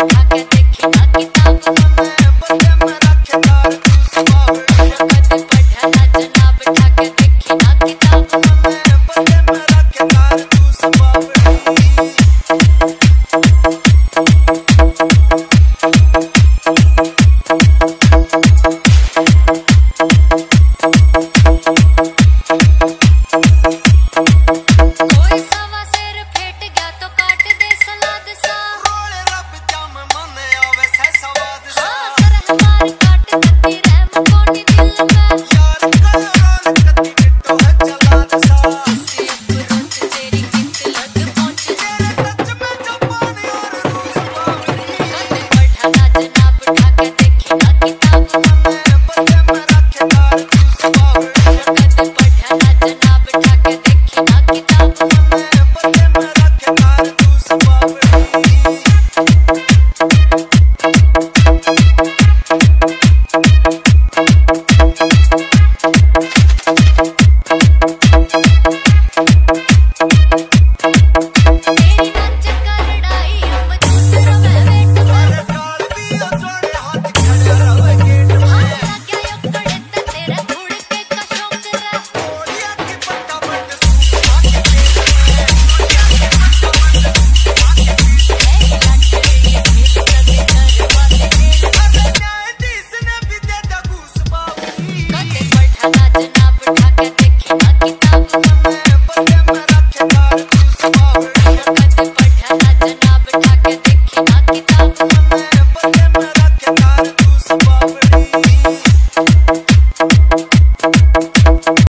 rockin'.